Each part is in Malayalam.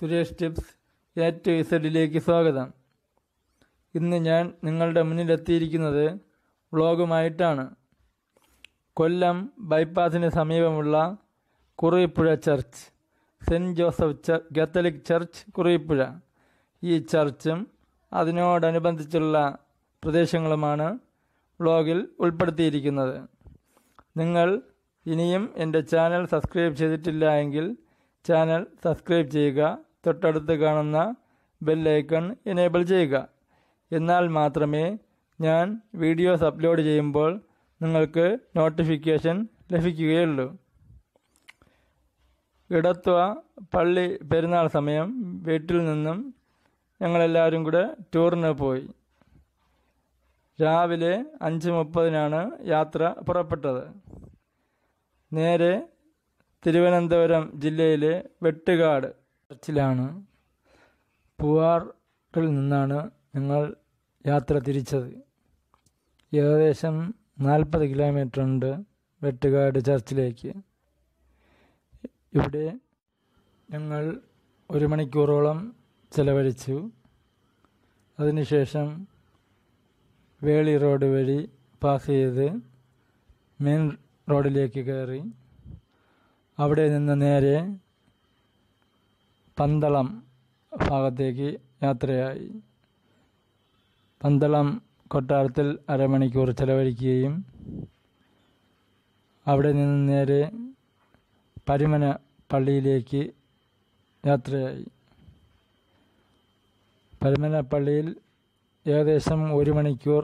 സുരേഷ് ടിപ്സ് എ ടു ഇസഡിലേക്ക് സ്വാഗതം. ഇന്ന് ഞാൻ നിങ്ങളുടെ മുന്നിലെത്തിയിരിക്കുന്നത് വ്ളോഗുമായിട്ടാണ്. കൊല്ലം ബൈപ്പാസിന് സമീപമുള്ള Kurippuzha church saint Joseph Catholic church Kurippuzha. ഈ ചർച്ചും അതിനോടനുബന്ധിച്ചുള്ള പ്രദേശങ്ങളുമാണ് വ്ളോഗിൽ ഉൾപ്പെടുത്തിയിരിക്കുന്നത്. നിങ്ങൾ ഇനിയും എന്റെ ചാനൽ സബ്സ്ക്രൈബ് ചെയ്തിട്ടില്ല എങ്കിൽ ചാനൽ സബ്സ്ക്രൈബ് ചെയ്യുക തൊട്ടടുത്ത് കാണുന്ന ബെല്ലൈക്കൺ എനേബിൾ ചെയ്യുക. എന്നാൽ മാത്രമേ ഞാൻ വീഡിയോസ് അപ്ലോഡ് ചെയ്യുമ്പോൾ നിങ്ങൾക്ക് നോട്ടിഫിക്കേഷൻ ലഭിക്കുകയുള്ളൂ. ഇടത്വ പള്ളി പെരുന്നാൾ സമയം വീട്ടിൽ നിന്നും ഞങ്ങളെല്ലാവരും കൂടെ ടൂറിന് പോയി. രാവിലെ അഞ്ച് മുപ്പതിനാണ് യാത്ര പുറപ്പെട്ടത്. നേരെ തിരുവനന്തപുരം ജില്ലയിലെ വെട്ടുകാട്. ചർച്ചിലാണ് പൂവാറിൽ നിന്നാണ് ഞങ്ങൾ യാത്ര തിരിച്ചത്. ഏകദേശം നാൽപ്പത് കിലോമീറ്റർ ഉണ്ട് വെട്ടുകാട് ചർച്ചിലേക്ക്. ഇവിടെ ഞങ്ങൾ ഒരു മണിക്കൂറോളം ചിലവഴിച്ചു. അതിനുശേഷം വേളി റോഡ് വഴി പാസ് ചെയ്ത് മെയിൻ റോഡിലേക്ക് കയറി. അവിടെ നിന്ന് നേരെ പന്തളം ഭാഗത്തേക്ക് യാത്രയായി. പന്തളം കൊട്ടാരത്തിൽ അരമണിക്കൂർ ചെലവഴിക്കുകയും അവിടെ നിന്ന് നേരെ പരിമന പള്ളിയിലേക്ക് യാത്രയായി. പരിമന പള്ളിയിൽ ഏകദേശം ഒരു മണിക്കൂർ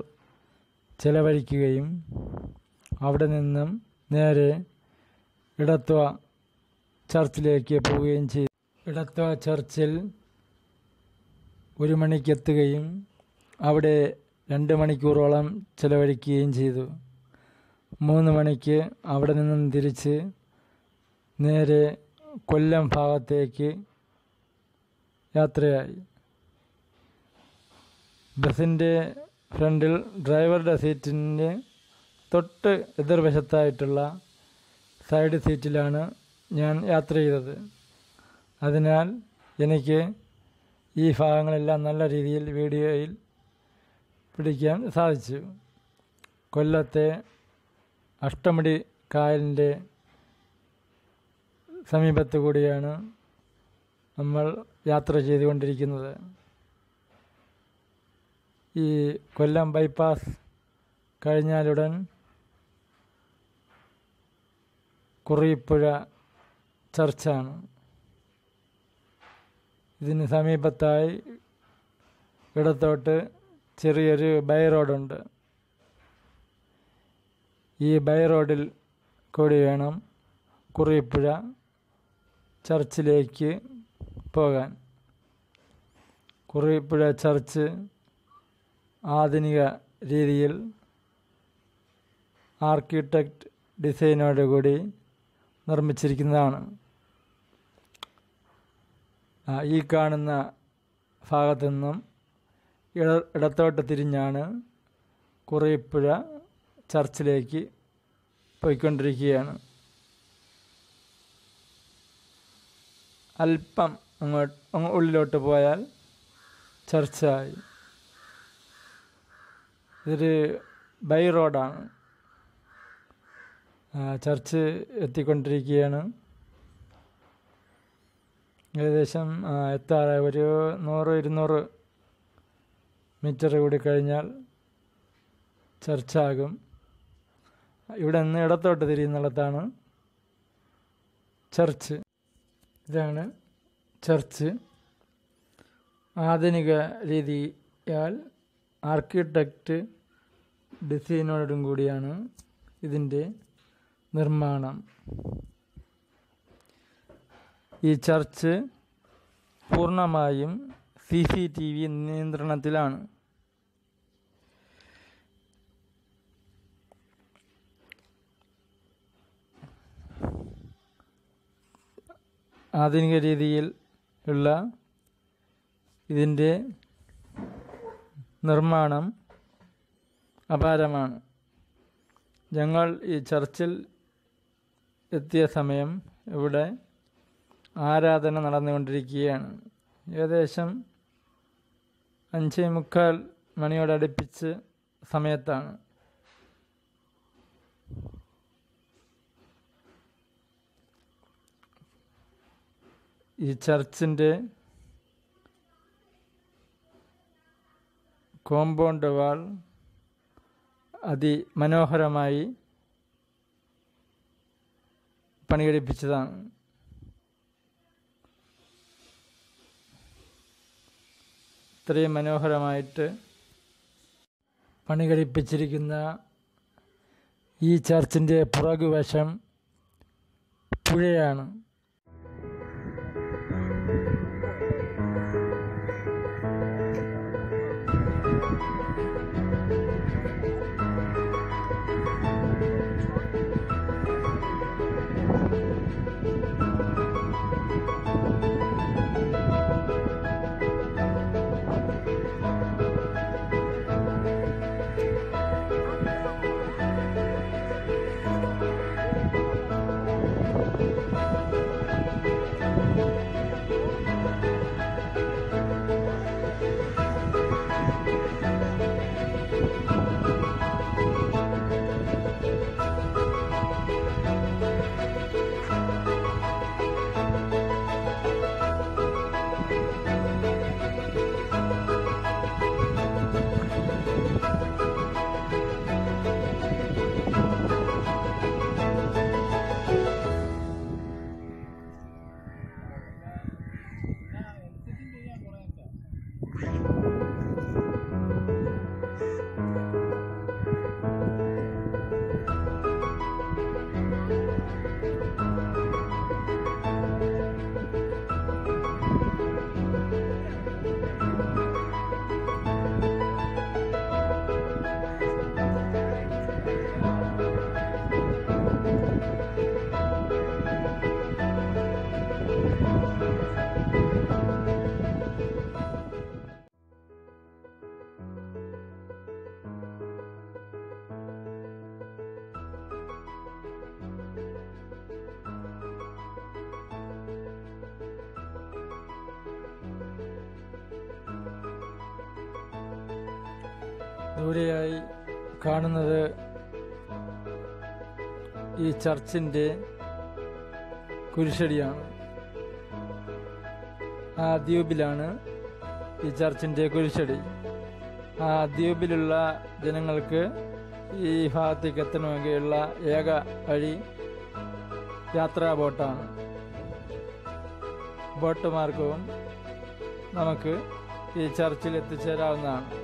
ചെലവഴിക്കുകയും അവിടെ നിന്നും നേരെ ഇടത്വ ചർച്ചിലേക്ക് പോവുകയും ചെയ്തു. ഇടത്വ ചർച്ചിൽ ഒരു മണിക്കെത്തുകയും അവിടെ രണ്ട് മണിക്കൂറോളം ചിലവഴിക്കുകയും ചെയ്തു. മൂന്ന് മണിക്ക് അവിടെ നിന്നും തിരിച്ച് നേരെ കൊല്ലം ഭാഗത്തേക്ക് യാത്രയായി. ബസ്സിന്റെ ഫ്രണ്ടിൽ ഡ്രൈവറുടെ സീറ്റിന്റെ തൊട്ട് എതിർവശത്തായിട്ടുള്ള സൈഡ് സീറ്റിലാണ് ഞാൻ യാത്ര ചെയ്തത്. അതിനാൽ എനിക്ക് ഈ ഭാഗങ്ങളെല്ലാം നല്ല രീതിയിൽ വീഡിയോയിൽ പിടിക്കാൻ സാധിച്ചു. കൊല്ലത്തെ അഷ്ടമുടി കായലിന്റെ സമീപത്ത് കൂടിയാണ് നമ്മൾ യാത്ര ചെയ്തുകൊണ്ടിരിക്കുന്നത്. ഈ കൊല്ലം ബൈപ്പാസ് കഴിഞ്ഞാലുടൻ കുറിപ്പുഴ ചർച്ചാണ്. ഇതിന് സമീപത്തായി ഇടത്തോട്ട് ചെറിയൊരു ബൈ റോഡുണ്ട്. ഈ ബൈ റോഡിൽ കൂടി വേണം കുറിപ്പുഴ ചർച്ചിലേക്ക് പോകാൻ. കുറിപ്പുഴ ചർച്ച് ആധുനിക രീതിയിൽ ആർക്കിടെക്ട് ഡിസൈനോടുകൂടി നിർമ്മിച്ചിരിക്കുന്നതാണ്. ഈ കാണുന്ന ഭാഗത്തു നിന്നും ഇട ഇടത്തോട്ട് തിരിഞ്ഞാണ് കുറേപ്പുഴ ചർച്ചിലേക്ക് പോയിക്കൊണ്ടിരിക്കുകയാണ്. അല്പം അങ്ങോട്ട് ഉള്ളിലോട്ട് പോയാൽ ചർച്ചായി. ഇതൊരു ബൈ റോഡാണ്. ചർച്ച് എത്തിക്കൊണ്ടിരിക്കുകയാണ്. ഏകദേശം എത്താറ് ഒരു നൂറ് ഇരുന്നൂറ് മീറ്റർ കൂടി കഴിഞ്ഞാൽ ചർച്ചാകും. ഇവിടെ നിന്ന് ഇടത്തോട്ട് തിരിയുന്നിടത്താണ് ചർച്ച്. ഇതാണ് ചർച്ച്. ആധുനിക രീതിയാൽ ആർക്കിടെക്റ്റ് ഡിസൈനോടും കൂടിയാണ് ഇതിന്റെ നിർമ്മാണം. ഈ ചർച്ച് പൂർണമായും സി സി ടി വി നിയന്ത്രണത്തിലാണ്. ആധുനിക രീതിയിൽ ഉള്ള ഇതിന്റെ നിർമ്മാണം അപാരമാണ്. ഞങ്ങൾ ഈ ചർച്ചിൽ എത്തിയ സമയം ഇവിടെ ആരാധന നടന്നുകൊണ്ടിരിക്കുകയാണ്. ഏകദേശം അഞ്ചേ മുക്കാൽ മണിയോടടുപ്പിച്ച് സമയത്താണ്. ഈ ചർച്ചിന്റെ കോമ്പൗണ്ട് വാൾ അതിമനോഹരമായി പണികഴിപ്പിച്ചതാണ്. ഇത്രയും മനോഹരമായിട്ട് പണികഴിപ്പിച്ചിരിക്കുന്ന ഈ ചർച്ചിന്റെ പുറകുവശം പുഴയാണ്. ദൂരെയായി കാണുന്നത് ഈ ചർച്ചിന്റെ കുരിശടിയാണ്. ആ ദ്വീപിലാണ് ഈ ചർച്ചിന്റെ കുരിശടി. ആ ദ്വീപിലുള്ള ജനങ്ങൾക്ക് ഈ ഭാഗത്തേക്ക് എത്തണമെങ്കിലുള്ള ഏക വഴി യാത്രാ ബോട്ടാണ് ബോട്ട് മാർഗവും നമുക്ക് ഈ ചർച്ചിൽ എത്തിച്ചേരാവുന്നതാണ്.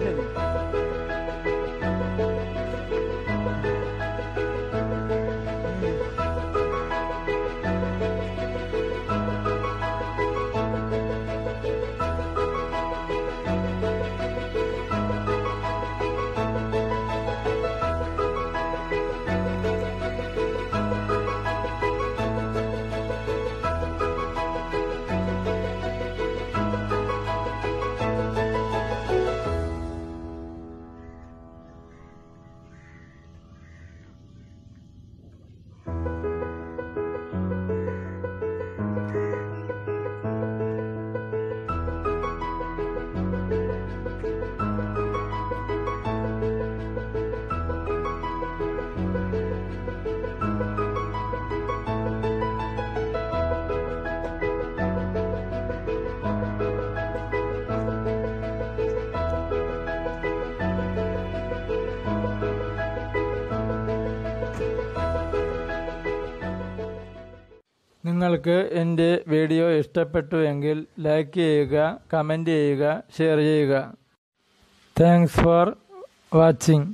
Biden. നിങ്ങൾക്ക് എന്റെ വീഡിയോ ഇഷ്ടപ്പെട്ടു എങ്കിൽ ലൈക്ക് ചെയ്യുക കമന്റ് ചെയ്യുക ഷെയർ ചെയ്യുക. Thanks for watching